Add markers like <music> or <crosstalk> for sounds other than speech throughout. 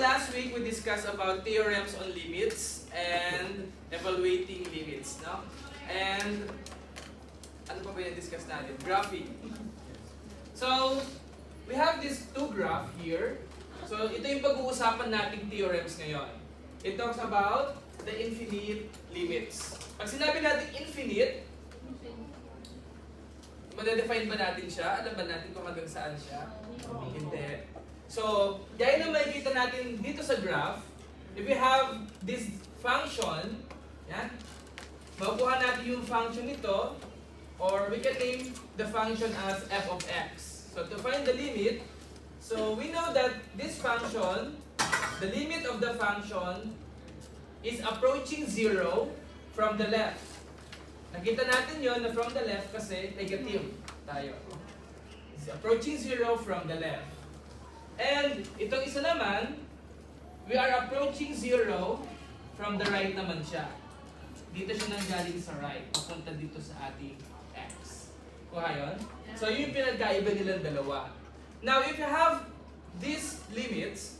last week we discussed about theorems on limits and evaluating limits, no? And ano pa ba yung discuss natin? Graphing. So, we have these two graph here. So, ito yung pag-uusapan nating theorems ngayon. It talks about the infinite limits. Pag sinabi natin infinite, madedefine ba natin siya? Alam ba natin kung hanggang saan siya? Hindi. So, gaya na makikita natin dito sa graph, if we have this function, yan, makukuha natin yung function nito, or we can name the function as f of x. So, to find the limit, so we know that this function, the limit of the function is approaching zero from the left. Nakita natin yon na from the left kasi negative tayo. It's approaching zero from the left. And itong isa naman, we are approaching zero from the right naman siya. Dito siya nanggaling sa right, papunta dito sa ating x. Kuha yun? So yun yung pinagkaiba nilang dalawa. Now, if you have these limits,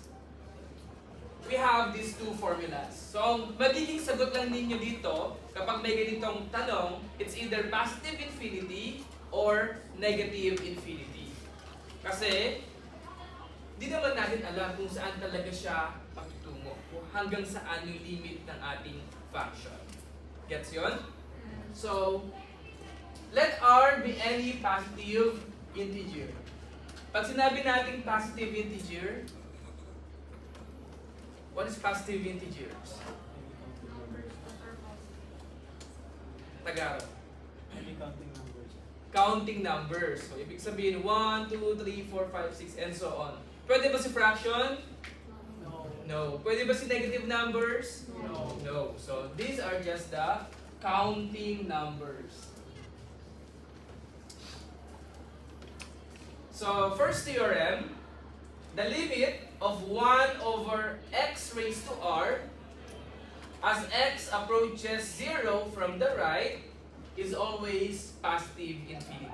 we have these two formulas. So, magiging sagot lang ninyo dito, kapag may ganitong tanong, it's either positive infinity or negative infinity. Kasi, natin alam kung saan talaga siya pakitungo. Hanggang saan yung limit ng ating function. Gets yon? So, let R be any positive integer. Pag sinabi natin positive integer, what is positive integers? Tagalog. Counting numbers. Counting numbers. So, ibig sabihin, 1, 2, 3, 4, 5, 6, and so on. Pwede ba si fraction? No. No. Pwede ba si negative numbers? No. No. So, these are just the counting numbers. So, first theorem, the limit of 1 over x raised to r as x approaches 0 from the right is always positive infinity.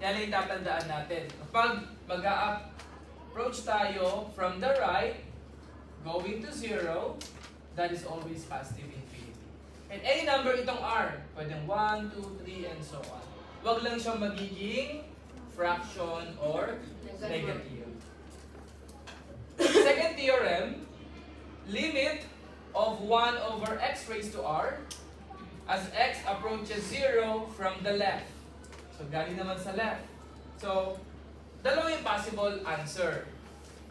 Yan ang tatandaan natin. Kapag mag-approach tayo from the right, going to 0, that is always positive infinity. And any number itong r, pwedeng 1, 2, 3, and so on. Huwag lang siyang magiging fraction or negative. Second theorem, limit of 1 over x raised to r as x approaches 0 from the left. So, galing naman sa left. So, possible answer.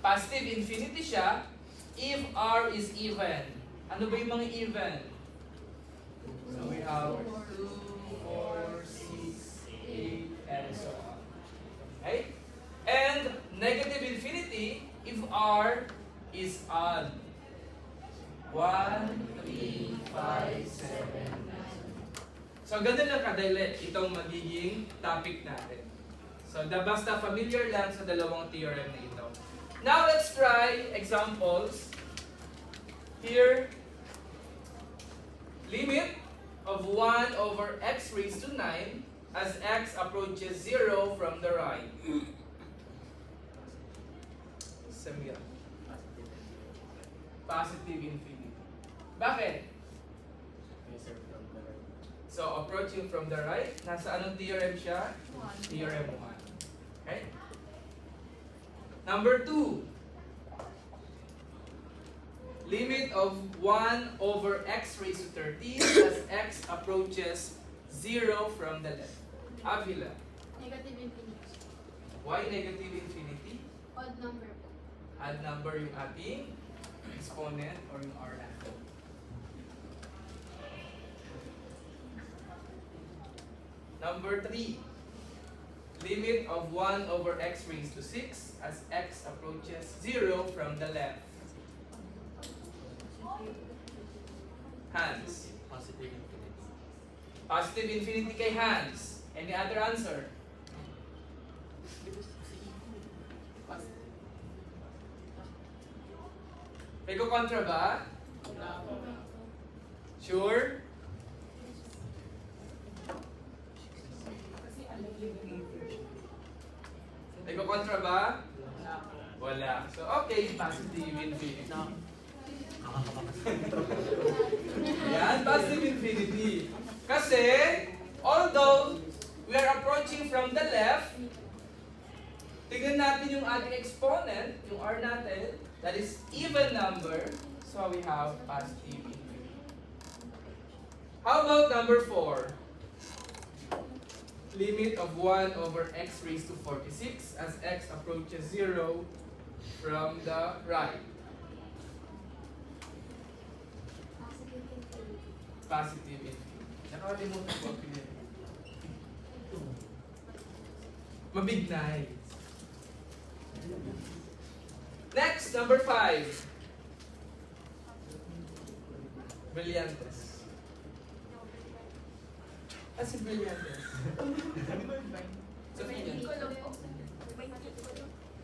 Positive infinity siya if r is even. Ano ba yung mga even? So, we have 2, 4, 6, 8, and so on. Okay? And negative infinity if r is odd. 1, 3, 5, 7, So, ganun lang kadali itong magiging topic natin. So, da basta familiar lang sa dalawang theorem na ito. Now, let's try examples. Here, limit of 1 over x raised to 9 as x approaches 0 from the right. Samira. Positive infinity. Bakit? So, approaching from the right, nasa anong theorem siya? Theorem 1. Okay? Number 2. Limit of 1 over x raised to 13 as x approaches 0 from the left. Avila. Negative infinity. Why negative infinity? Odd number Odd number yung ating exponent or yung r natin. Number 3. Limit of 1 over x raised to 6 as x approaches 0 from the left. Hands. Positive infinity. Positive infinity kay Hans. Any other answer? May kontra ba? Sure? May kontra ba? Wala. So, okay, positive infinity. Yan, positive infinity. Kasi, although we are approaching from the left, tignan natin yung ating exponent, yung r natin, that is even number, so we have positive infinity. How about number 4? Limit of 1 over x raised to 46 as x approaches 0 from the right. Positive infinity. Nakalimutan ko ang. Mabignay. Next, number five. Brillantes. Ah, si Brillantes. Sa pinya. 20 ko.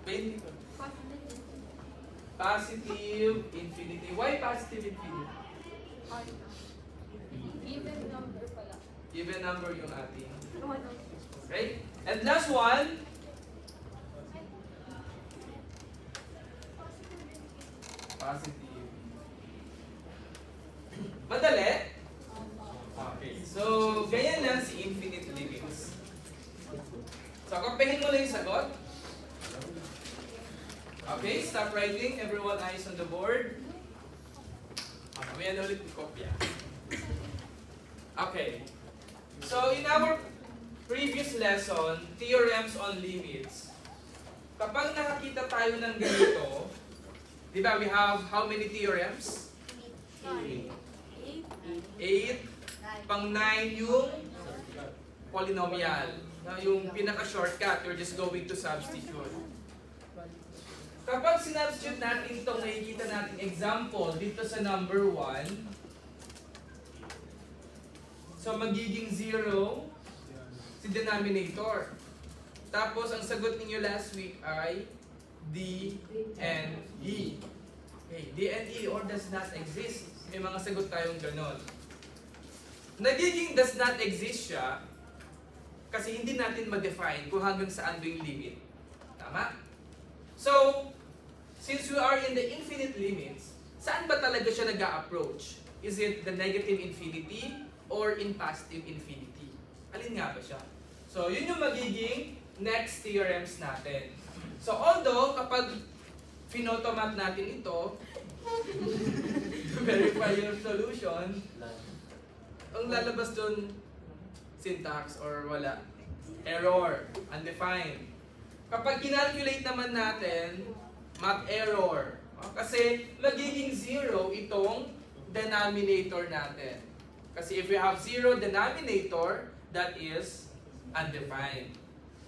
Positive infinity. Positive infinity. Why positive infinity? Even number pala. Even number yung ating. One Okay? And last one. Positive. Madali. Kapehin mo lang yung sagot. Okay, stop writing. Everyone eyes on the board. Ah, May ano ulit kopya. Okay. So, in our previous lesson, theorems on limits. Kapag nakakita tayo ng ganito, di ba we have how many theorems? Eight. Eight. Pang nine yung polynomial. Na yung pinaka-shortcut, you're just going to substitute. Kapag sinubstitute natin itong nakikita natin example dito sa number 1, so magiging 0 si denominator. Tapos ang sagot ninyo last week ay D and E. Okay, D and E or does not exist. May mga sagot tayong ganon. Nagiging does not exist siya kasi hindi natin ma-define kung hanggang saan ba yung limit. Tama? So, since we are in the infinite limits, saan ba talaga siya nag approach Is it the negative infinity or in positive infinity? Alin nga ba siya? So, yun yung magiging next theorems natin. So, although kapag pinotomat natin ito, <laughs> to verify your solution, ang lalabas dun, syntax or wala. Error, undefined. Kapag kinalculate naman natin, math error. Oh, Kasi magiging zero itong denominator natin. Kasi if we have zero denominator, that is undefined.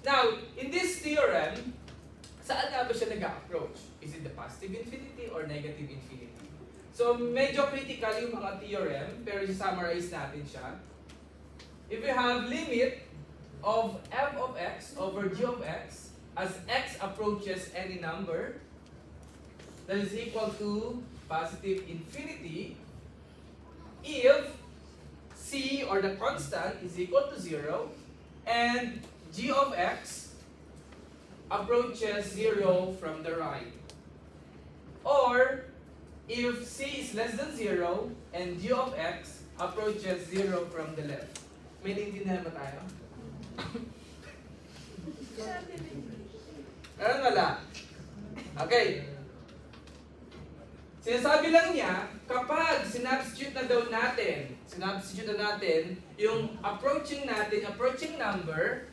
Now, in this theorem, saan nga ba siya nag-approach? Is it the positive infinity or negative infinity? So, medyo critical yung mga theorem, pero summarize natin siya. If we have limit of f of x over g of x as x approaches any number that is equal to positive infinity if c or the constant is equal to 0 and g of x approaches 0 from the right. Or if c is less than 0 and g of x approaches 0 from the left. May naintindihan ba tayo? Meron wala? Okay. Sinasabi lang niya, kapag sinubstitute na daw natin, sinubstitute na natin, yung approaching natin, approaching number,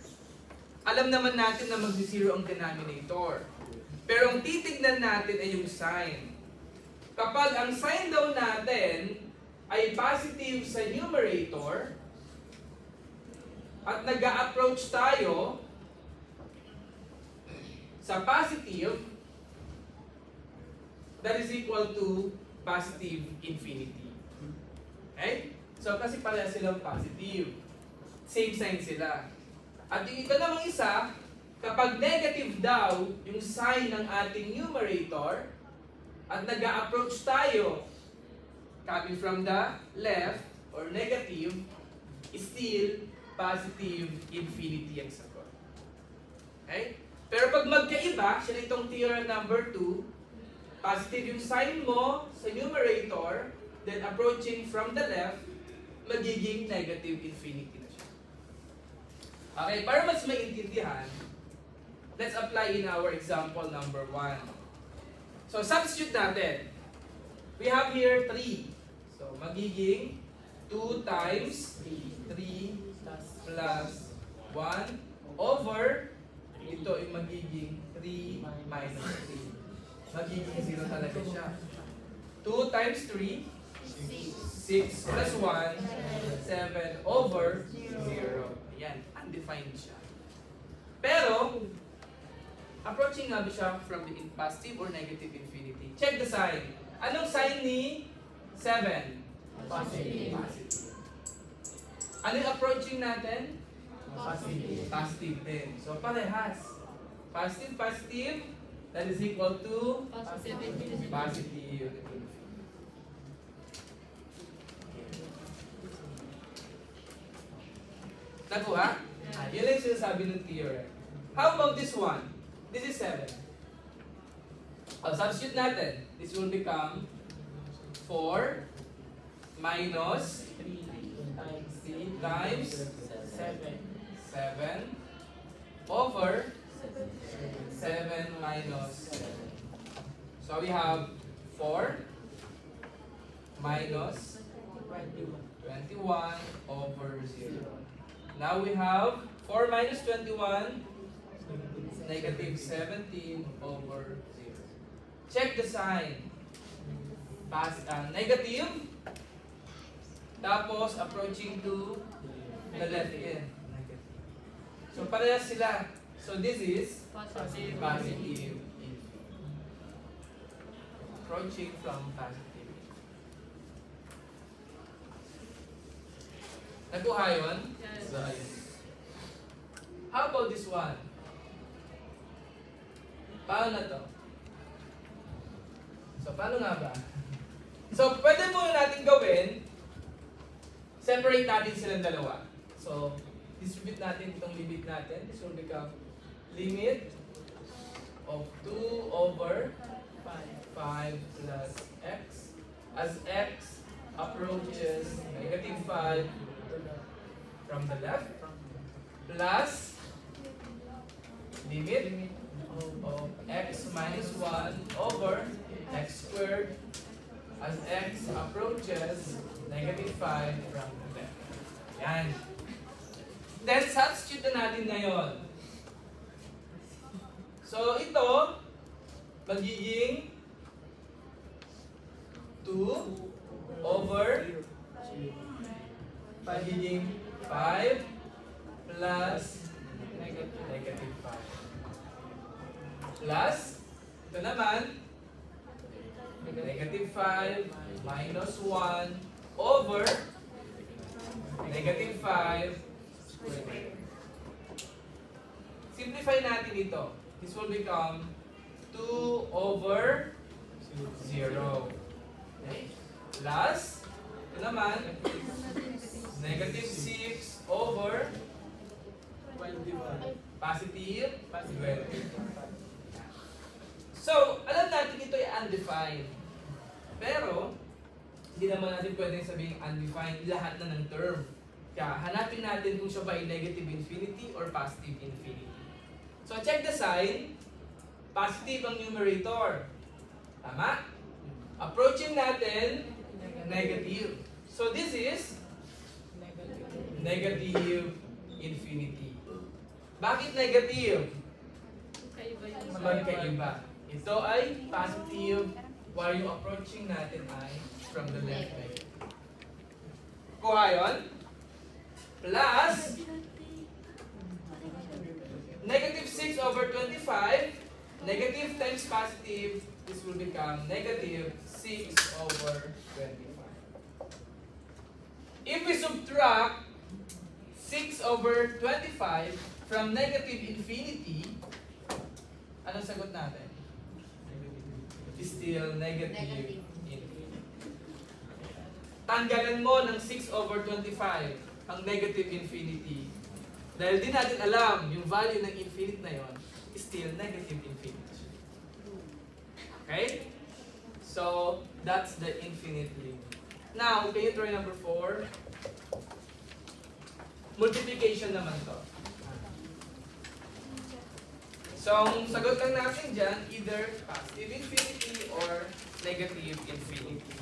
alam naman natin na mag-zero ang denominator. Pero ang titignan natin ay yung sign. Kapag ang sign daw natin ay positive sa numerator, at nag approach tayo sa positive, that is equal to positive infinity. Okay? So, kasi pala silang positive. Same sign sila. At yung ito isa, kapag negative daw yung sign ng ating numerator, at nag approach tayo coming from the left or negative, still positive infinity ang sagot. Okay? Pero pag magkaiba, siya itong theorem number 2, positive yung sign mo sa numerator, then approaching from the left, magiging negative infinity na siya. Okay, para mas maintindihan, let's apply in our example number 1. So, substitute natin. We have here 3. So, magiging 2 times 3 plus 1 over ito ay magiging 3 minus 3. Magiging 0 talaga siya. 2 times 3, 6 plus 1, 7 over 0. Ayan, undefined siya. Pero, approaching nga siya from the positive or negative infinity? Check the sign. Anong sign ni 7? Positive. Positive. Ano yung approaching natin? Positive. Positive din. So, parehas. Positive, positive, that is equal to Positive. positive. Nakuha? Ah, yun lang yung sinasabi ng theorem. How about this one? This is 7. I'll substitute natin. This will become 4 minus 3 times 7 over 7 minus 7. So we have 4 minus 21 over 0. Now we have 4 minus 21, negative 17 over 0. Check the sign. Pass, uh, negative, tapos approaching to the left again. So parehas sila. So this is Positive. positive. Approaching from positive. Nakuha yun? Yes. So, ayun. How about this one? Paano na to? So, paano nga ba? <laughs> So, pwede muna natin gawin, separate natin silang dalawa. So, distribute natin itong limit natin. This will become limit of 2 over 5 plus x. As x approaches negative 5 from the left, plus limit of x minus 1 over x squared as x approaches negative 5 from the left. Yan. Then, substitute na natin ngayon. So, ito, magiging 2 over magiging 5 plus negative, negative 5. Plus, ito naman, negative 5 minus 1 over negative 5 squared. Simplify natin ito. This will become 2 over 0. Okay? Plus, ito naman, negative 6 over positive 20. So, alam natin ito ay undefined. Pero, hindi naman natin pwedeng sabihin undefined lahat na ng term. Kaya hanapin natin kung siya ba ay negative infinity or positive infinity. So, check the sign. Positive ang numerator. Tama? Approaching natin, negative. So, this is negative infinity. Bakit negative? Magkaiba. Ito ay positive yung approaching natin ay from the left leg. Kuha? Plus negative 6 over 25. Negative times positive, this will become negative 6 over 25. If we subtract 6 over 25 from negative infinity, anong sagot natin? Still negative, Negative. infinity. Tanggalan mo ng 6 over 25 ang negative infinity. Dahil di natin alam yung value ng infinite na yon, still negative infinity. Okay? So, that's the infinite limit. Now, can you try number 4? Multiplication naman to. So, ang sagot lang natin dyan, either positive infinity or negative infinity.